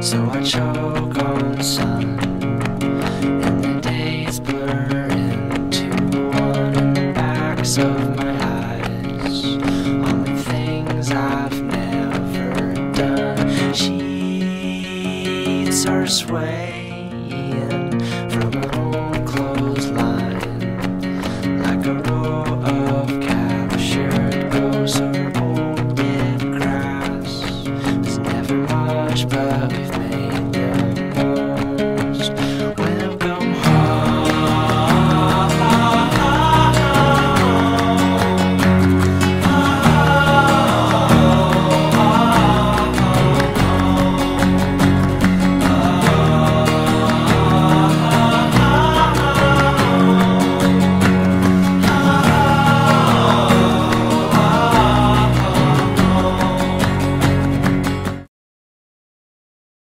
So I choke on sun. And the days blur into one in the backs of my eyes. On the things I've never done. Sheets are swaying. with me.